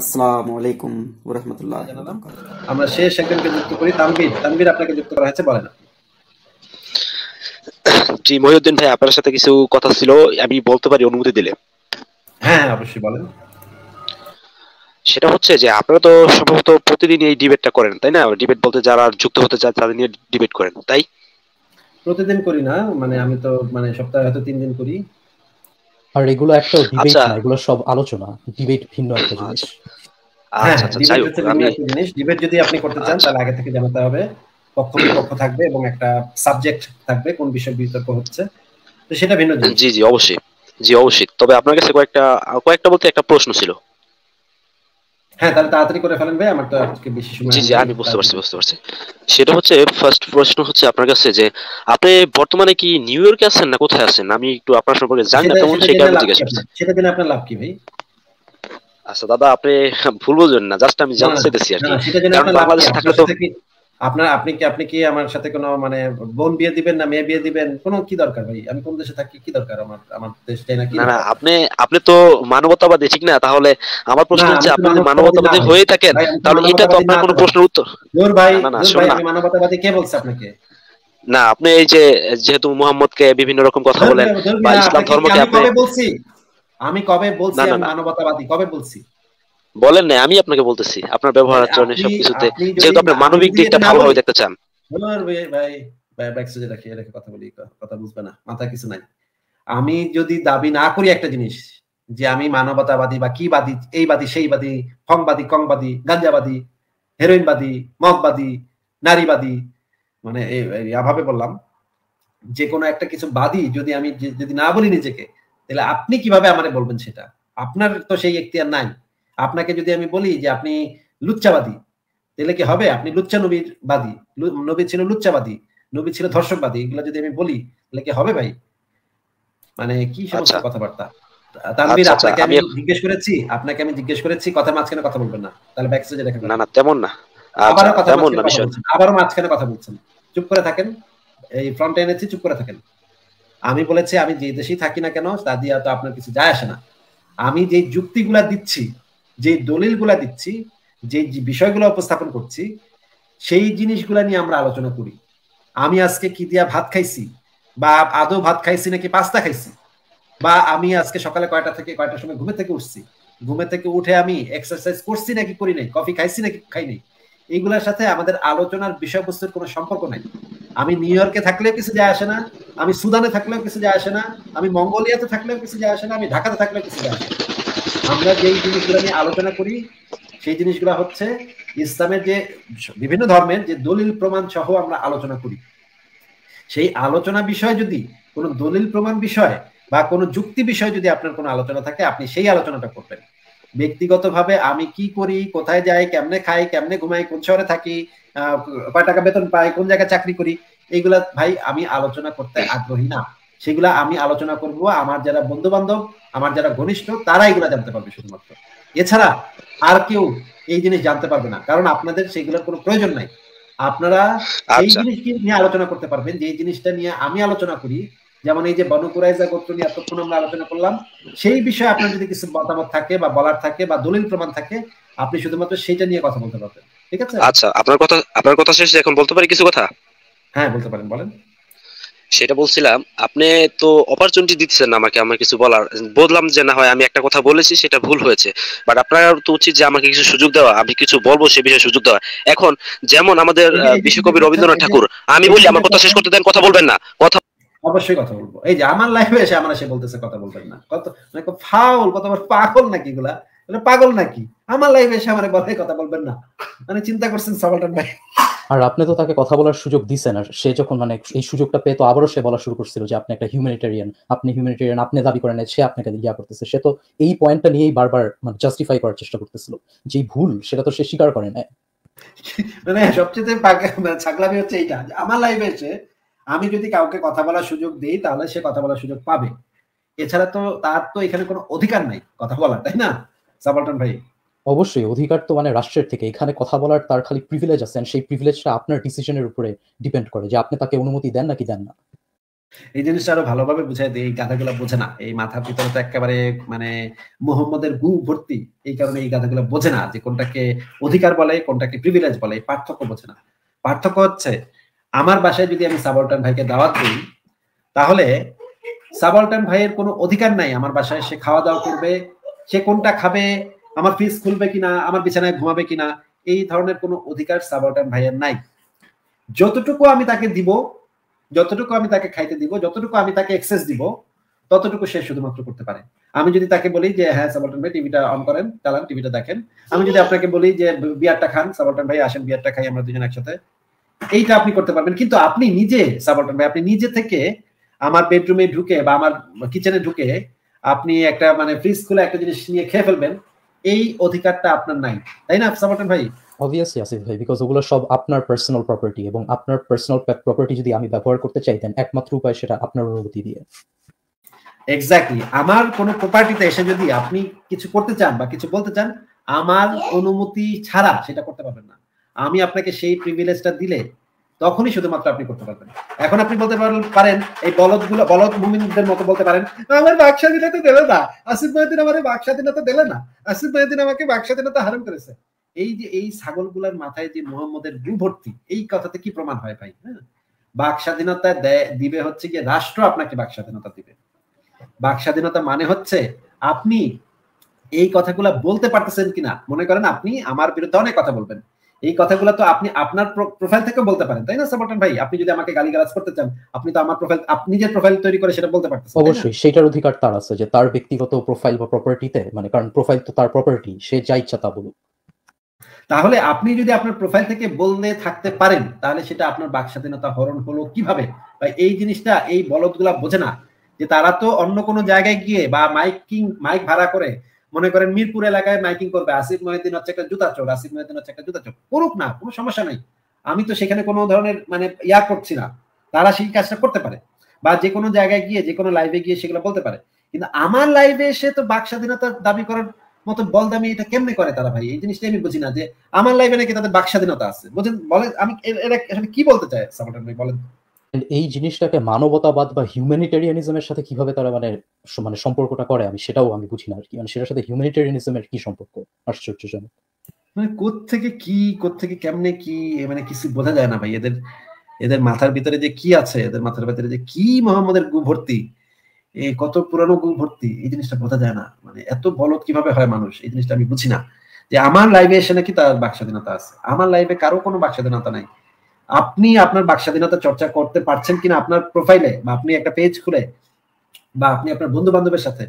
আসসালামু আলাইকুম ওরহমতুল্লাহ আমরা শেষ একজনকে যুক্ত করি। তানভীর তানভীর আপনাকে যুক্ত করা হয়েছে বলেন জি মহিউদ্দিন ভাই আপনার সাথে কিছু কথা ছিল আমি বলতে পারি অনুমতি দিলে। হ্যাঁ হ্যাঁ অবশ্যই বলেন। সেটা হচ্ছে যে আপনারা তো সম্ভবত প্রতিদিন এই ডিবেটটা করেন তাই না? ডিবেট বলতে যারা যুক্ত হতে চায় তাদের নিয়ে ডিবেট করেন তাই? প্রতিদিন করি না মানে আমি তো মানে সপ্তাহে হয়তো তিন দিন করি। আর এগুলো একটা ডিবেট আচ্ছা। না এগুলো সব আলোচনা ডিবেট ভিন্ন একটা জিনিস। হ্যাঁ আচ্ছা আচ্ছা ডিবেট জিনিস। ডিবেট যদি আপনি করতে চান আচ্ছা। তাহলে আগে থেকে জানাতে হবে পক্ষ পক্ষ থাকবে এবং একটা সাবজেক্ট থাকবে কোন বিষয় বিতর্ক হচ্ছে। তো সেটা ভিন্ন জিনিস। জি জি অবশ্যই। জি অবশ্যই। তবে আপনার কাছে কয়েকটা কয়েকটা বলতে একটা প্রশ্ন ছিল। হ্যাঁ তাহলে তাড়াতাড়ি করে ফেলেন ভাই আমার তো আজকে বেশি সময় জি জি আমি বুঝতে পারছি বুঝতে পারছি। সেটা হচ্ছে ফার্স্ট প্রশ্ন হচ্ছে আপনার কাছে যে আপনি বর্তমানে কি নিউ ইয়র্কে আছেন না কোথায় আছেন? আমি একটু আপনার সম্পর্কে জানি না সেটা- তেমন সেটা সেই কারণে জিজ্ঞাসা করছি। সেটা জেনে আপনার লাভ কি ভাই? আচ্ছা দাদা আপনি ভুল বুঝবেন না জাস্ট আমি জানতে চাইছি চাইতেছি আর কি। কারণ? বাংলাদেশে থাকলে তো কি- আপনার আপনি কি আপনি কি আমার সাথে কোনো মানে বোন বিয়ে দিবেন না মেয়ে বিয়ে দিবেন? কোনো কি দরকার ভাই? আমি কোন দেশে থাকি কি দরকার আমার আমার দেশটাই না কি? না না আপনি আপনি তো মানবতাবাদী ঠিক না? তাহলে আমার প্রশ্ন হচ্ছে আপনি যদি মানবতাবাদী হয়ে থাকেন আমি তাহলে এটা তো আপনার কোনো প্রশ্নের উত্তর। দূর ভাই। আমি মানবতাবাদী কে বলছে আপনাকে? না আপনি এই যে যেহেতু মোহাম্মদকে বিভিন্ন রকম কথা বলেন বা ইসলাম ধর্মকে আমি আপনি কবে বলছি? আমি কবে বলছি আমি মানবতাবাদী কবে বলছি? বলেন না আমি আপনাকে বলতেছি আপনার ব্যবহার আচরণে সবকিছুতে যেহেতু আপনি মানবিক দিকটা ভালোভাবে দেখতে চান। ভাই ভাই ভাই রাখি রেখে কথা বলি কথা বুঝবে না মাথায় কিছু নাই। আমি যদি দাবি না করি একটা জিনিস যে আমি মানবতাবাদী বা কি বাদী এই বাদী সেই বাদী ফংবাদী কংবাদী গাঞ্জাবাদী হেরোইনবাদী মদবাদী নারীবাদী মানে এই- এভাবে বললাম যে কোনো একটা কিছু বাদী যদি আমি যদি না বলি নিজেকে তাহলে আপনি কীভাবে আমারে বলবেন সেটা? আপনার তো সেই এখতিয়ার নাই। আপনাকে যদি আমি বলি যে আপনি লুচ্চাবাদী তাহলে কি হবে? আপনি লুচ্চা নবীর বাদী নবী ছিল লুচ্চাবাদী নবী ছিল ধর্ষকবাদী। এগুলো যদি আমি বলি তাহলে কি হবে ভাই? মানে কি সমস্ত আচ্ছা। কথাবার্তা? তানভীর আপনাকে আমি আমি- জিজ্ঞেস করেছি? আপনাকে আমি জিজ্ঞেস করেছি কথার মাঝখানে কথা বলবেন না। তাহলে ব্যাক স্টেজে রেখে না না তেমন না। আবারও কথা তেমন না মাঝখানে কথা বিষয় বলছেন। আবারও মাঝখানে কথা বলছেন। চুপ করে থাকেন। এই ফ্রন্টে এনেছি চুপ করে থাকেন। আমি বলেছি আমি যে দেশেই থাকি না কেন তা দিয়ে তো আপনার কিছু যায় আসে না। আমি যে যুক্তিগুলা দিচ্ছি যে দলিলগুলা দিচ্ছি, যে বিষয়গুলো উপস্থাপন করছি, সেই জিনিসগুলা নিয়ে আমরা আলোচনা করি। আমি আজকে কি দিয়া ভাত খাইছি? বা আদৌ ভাত খাইছি নাকি পাস্তা খাইছি? বা আমি আজকে সকালে কয়টা থেকে কয়টার সময় ঘুমে থেকে উঠছি? ঘুমে থেকে উঠে আমি এক্সারসাইজ করছি নাকি করি নাই? কফি খাইছি নাকি খাই নাই? এইগুলোর সাথে আমাদের আলোচনার বিষয়বস্তুর কোনো সম্পর্ক নাই। আমি নিউ ইয়র্কে থাকলেও কিছু যায় আসে না, আমি সুদানে থাকলেও কিছু যায় আসে না, আমি মঙ্গোলিয়াতে থাকলেও কিছু যায় আসে না, আমি ঢাকাতে থাকলেও কিছু যায় আসে না। আমরা যেই জিনিসগুলো নিয়ে আলোচনা করি সেই জিনিসগুলো হচ্ছে ইসলামের যে বিভিন্ন ধর্মের যে দলিল প্রমাণ সহ আমরা আলোচনা করি। সেই আলোচনা বিষয় যদি কোনো দলিল প্রমাণ বিষয় বা কোনো যুক্তি বিষয় যদি আপনার কোনো আলোচনা থাকে আপনি সেই আলোচনাটা করবেন। ব্যক্তিগতভাবে আমি কি করি কোথায় যাই কেমনে খাই কেমনে ঘুমাই কোন শহরে থাকি আহ, টাকা বেতন পাই কোন জায়গায় চাকরি করি এইগুলা ভাই আমি আলোচনা করতে আগ্রহী না। সেগুলা আমি আলোচনা করব। আমার যারা বন্ধু বান্ধব আমার যারা ঘনিষ্ঠ তারা এগুলা জানতে পারবে শুধুমাত্র। এছাড়া আর কেউ এই জিনিস জানতে পারবে না কারণ আপনাদের সেগুলোর কোনো প্রয়োজন নাই। আপনারা এই আচ্ছা। জিনিস নিয়ে আলোচনা করতে পারবেন যে জিনিসটা নিয়ে আমি আলোচনা করি। যেমন এই যে বনু কুরাইজা গোত্র নিয়ে এতক্ষণ আমরা আলোচনা করলাম সেই বিষয়ে আপনার যদি কিছু মতামত থাকে বা বলার থাকে বা দলিল প্রমাণ থাকে আপনি শুধুমাত্র সেটা নিয়ে কথা বলতে পারবেন। ঠিক আছে? আচ্ছা আপনার কথা আপনার কথা শেষে এখন বলতে পারি কিছু কথা? হ্যাঁ বলতে পারেন বলেন। সেটা বলছিলাম আপনি তো অপরচুনিটি দিচ্ছেন আমাকে আমার কিছু বলার। বললাম যে না হয় আমি একটা কথা বলেছি সেটা ভুল হয়েছে। বাট আপনার তো উচিত যে আমাকে কিছু সুযোগ দেওয়া আমি কিছু বলব সে বিষয়ে সুযোগ দেওয়া। এখন যেমন আমাদের বিশ্বকবি রবীন্দ্রনাথ ঠাকুর আমি বলি আমার কথা শেষ করতে দেন কথা বলবেন না। কথা অবশ্যই কথা বলব। এই যে আমার লাইফে এসে আমার এসে বলতেছে কথা বলবেন না। কত মানে ফাউল কত পাগল নাকি এগুলা? মানে পাগল নাকি? আমার লাইফে এসে আমার বলে কথা বলবেন না। মানে চিন্তা করছেন সাবালটান ভাই আর আপনি তো তাকে কথা বলার সুযোগ দিছেন, আর সে যখন মানে এই সুযোগটা পেয়ে তো আবারও সে বলা শুরু করছিল যে আপনি একটা হিউম্যানিটেরিয়ান আপনি হিউম্যানিটেরিয়ান আপনি দাবি করেন, সে আপনাকে ইয়া করতেছে। সে তো এই পয়েন্টটা নিয়েই বারবার মানে জাস্টিফাই করার চেষ্টা করতেছিল। যে ভুল, সেটা তো সে স্বীকার করে না মানে সবচেয়ে মানে ছাগলামি হচ্ছে এইটা আমার লাইফে এসে আমি যদি কাউকে কথা বলার সুযোগ দিই, তাহলে সে কথা বলার সুযোগ পাবে। এছাড়া তো তার তো এখানে কোনো অধিকার নাই কথা বলার, তাই না? সাবালটন ভাই। অবশ্যই অধিকার তো মানে রাষ্ট্রের থেকে। এখানে কথা বলার তার খালি প্রিভিলেজ আছে সেই প্রিভিলেজটা আপনার ডিসিশনের উপরে ডিপেন্ড করে যে আপনি তাকে অনুমতি দেন নাকি দেন না। এই জিনিসটা আরও ভালোভাবে বুঝাই দিই, এই গাধাগুলো বোঝে না। এই মাথার ভিতরে তো একেবারে মানে মোহাম্মদের গু ভর্তি, এই কারণে এই গাধাগুলো বোঝে না যে কোনটাকে অধিকার বলে, কোনটাকে প্রিভিলেজ বলে পার্থক্য বোঝে না। পার্থক্য হচ্ছে, আমার বাসায় যদি আমি সাবলটান ভাইকে দাওয়াত দিই, তাহলে সাবলটান ভাইয়ের কোনো অধিকার নাই। আমার বাসায় সে খাওয়া দাওয়া করবে, সে কোনটা খাবে আমার ফ্রিজ খুলবে কিনা, আমার বিছানায় ঘুমাবে কিনা, এই ধরনের কোনো অধিকার সাবলটান ভাইয়ের নাই। যতটুকু আমি তাকে দিব, যতটুকু আমি তাকে খাইতে দিব, যতটুকু আমি তাকে এক্সেস দিব, ততটুকু সে শুধুমাত্র করতে পারে। আমি যদি তাকে বলি যে হ্যাঁ সাবলটন ভাই টিভিটা অন করেন, চালান টিভিটা দেখেন। আমি যদি আপনাকে বলি যে, বিয়ারটা খান সাবলটন ভাই, আসেন, বিয়ারটা খাই, আমরা দুজন একসাথে। এইটা আপনি করতে পারবেন। কিন্তু আপনি নিজে সাবলটন ভাই, আপনি নিজে থেকে আমার বেডরুমে ঢুকে বা আমার কিচেনে ঢুকে আপনি একটা মানে ফ্রিজ খুলে একটা জিনিস নিয়ে খেয়ে ফেলবেন। এই অধিকারটা আপনার নাই। তাই না সাবলটন ভাই? অবভিয়াসলি আসিফ ভাই বিকজ ওগুলো সব আপনার পার্সোনাল প্রপার্টি এবং আপনার পার্সোনাল প্রপার্টি যদি আমি ব্যবহার করতে চাইতেন একমাত্র উপায় সেটা আপনার অনুমতি দিয়ে। এক্স্যাক্টলি আমার কোনো প্রপার্টিতে এসে যদি আপনি কিছু করতে চান বা কিছু বলতে চান আমার অনুমতি ছাড়া সেটা করতে পারবেন না। আমি আপনাকে সেই প্রিভিলেজটা দিলে তখনই শুধুমাত্র আপনি করতে পারবেন। এখন আপনি বলতে পারেন, এই বলদগুলো বলদ মুমিনদের মতো বলতে পারেন, আমার বাক স্বাধীনতা দিলে না, আসিফ মহিদিন আমার বাক স্বাধীনতা দিলে না, আসিফ মহিদিন আমাকে বাক স্বাধীনতা হারাম করেছে। এই যে এই ছাগলগুলার মাথায় যে মোহাম্মদের গু এই কথাতে কি প্রমাণ হয় ভাই? হ্যাঁ? বাক স্বাধীনতা দিবে হচ্ছে গিয়ে রাষ্ট্র আপনাকে বাক স্বাধীনতা দিবে। বাক স্বাধীনতা মানে হচ্ছে আপনি এই কথাগুলা বলতে পারতেছেন কিনা? মনে করেন আপনি আমার বিরুদ্ধে অনেক কথা বলবেন। এই কথাগুলো তো আপনি আপনার প্রোফাইল থেকে বলতে পারেন তাই না সাপোর্টন ভাই? আপনি যদি আমাকে গালিগালাজ করতে চান আপনি তো আমার প্রোফাইল আপনি যে প্রোফাইল তৈরি করে সেটা বলতে পারতেছেন অবশ্যই সেটার অধিকার তার আছে যে তার ব্যক্তিগত প্রোফাইল বা প্রপার্টিতে মানে কারণ প্রোফাইল তো তার প্রপার্টি সে যা ইচ্ছা তা বলুক। তাহলে আপনি যদি আপনার প্রোফাইল থেকে বলতে থাকতে পারেন তাহলে সেটা আপনার বাক স্বাধীনতা হরণ হলো কীভাবে? বা এই জিনিসটা এই বলদগুলা বোঝে না যে তারা তো অন্য কোনো জায়গায় গিয়ে বা মাইকিং মাইক ভাড়া করে মনে করেন মিরপুর এলাকায় মাইকিং করবে, আসিফ মহিদিন হচ্ছে একটা জুতা চোর, আসিফ মহিদিন হচ্ছে একটা জুতা চোর। করুক না, কোনো সমস্যা নাই। আমি তো সেখানে কোনো ধরনের মানে ইয়া করছি না। তারা সেই কাজটা করতে পারে। বা যে কোনো জায়গায় গিয়ে, যে কোনো লাইভে গিয়ে সেগুলো বলতে পারে। কিন্তু আমার লাইভে এসে তো বাক স্বাধীনতা দাবি করার মতো বল দামি এটা কেমনে করে তারা ভাই? এই জিনিসটা আমি বুঝি না যে আমার লাইভে নাকি তাদের বাক স্বাধীনতা আছে। বুঝেন, বলেন, আমি এরা কি বলতে চাই সাপোর্টার ভাই, বলেন। এই জিনিসটাকে মানবতাবাদ বা হিউম্যানিটেরিয়ানিজমের সাথে কীভাবে তারা মানে মানে সম্পর্কটা করে, আমি সেটাও আমি বুঝি না আর কি। মানে সেটার সাথে হিউম্যানিটেরিয়ানিজমের কি সম্পর্ক? আশ্চর্যজনক। মানে থেকে কি থেকে কেমনে কি মানে কিছু বোঝা যায় না ভাই। এদের এদের মাথার ভিতরে যে কি আছে, এদের মাথার ভিতরে যে কি মোহাম্মদের গু ভর্তি এই কত পুরানো গু ভর্তি, এই জিনিসটা বোঝা যায় না। মানে এত বলদ কীভাবে হয় মানুষ, এই জিনিসটা আমি বুঝি না। যে আমার লাইভে এসে নাকি তার বাক স্বাধীনতা আছে। আমার লাইভে কারও কোনো বাক স্বাধীনতা নাই। আপনি আপনার বাক স্বাধীনতা চর্চা করতে পারছেন কিনা আপনার প্রোফাইলে বা আপনি একটা পেজ খুলে, বা আপনি আপনার বন্ধু বান্ধবের সাথে,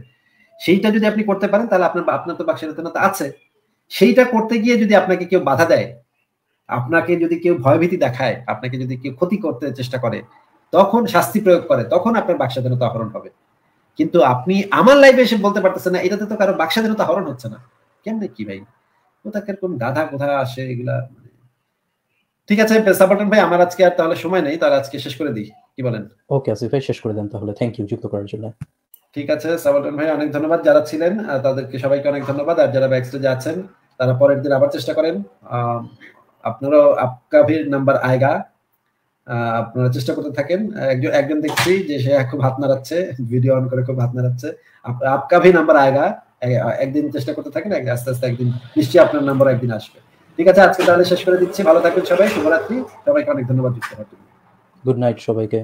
সেইটা যদি আপনি করতে পারেন, তাহলে আপনার আপনার তো বাক স্বাধীনতা আছে। সেইটা করতে গিয়ে যদি আপনাকে কেউ বাধা দেয়, আপনাকে যদি কেউ ভয়ভীতি দেখায়, আপনাকে যদি কেউ ক্ষতি করতে চেষ্টা করে, তখন শাস্তি প্রয়োগ করে, তখন আপনার বাক স্বাধীনতা হরণ হবে। কিন্তু আপনি আমার লাইফে এসে বলতে পারতেছেন না, এটাতে তো কারও বাক স্বাধীনতা হরণ হচ্ছে না। কেমনে কি ভাই? কোথাকার কোন গাধা কোথা আসে এগুলা? ঠিক আছে সাপোর্টন ভাই আমার আজকে আর তাহলে সময় নেই তাহলে আজকে শেষ করে দিই। কি বলেন? ওকে আসিফ ভাই শেষ করে দেন তাহলে। থ্যাংক ইউ যুক্ত করার জন্য। ঠিক আছে সাপোর্টন ভাই অনেক ধন্যবাদ। যারা ছিলেন তাদেরকে সবাইকে অনেক ধন্যবাদ। আর যারা ব্যাকস্টেজে আছেন তারা পরের দিন আবার চেষ্টা করেন। আপনারও আপকা ভির নাম্বার আয়গা। আপনারা চেষ্টা করতে থাকেন। একজন একজন দেখছি যে সে খুব হাত নাড়াচ্ছে ভিডিও অন করে খুব হাত নাড়াচ্ছে। আপকা ভি নাম্বার আয়গা। একদিন চেষ্টা করতে থাকেন আস্তে আস্তে একদিন নিশ্চয়ই আপনার নাম্বার একদিন আসবে। ঠিক আছে, আজকে তাহলে শেষ করে দিচ্ছি। ভালো থাকবেন সবাই, শুভরাত্রি। সবাইকে অনেক ধন্যবাদ যুক্ত গুড নাইট সবাইকে।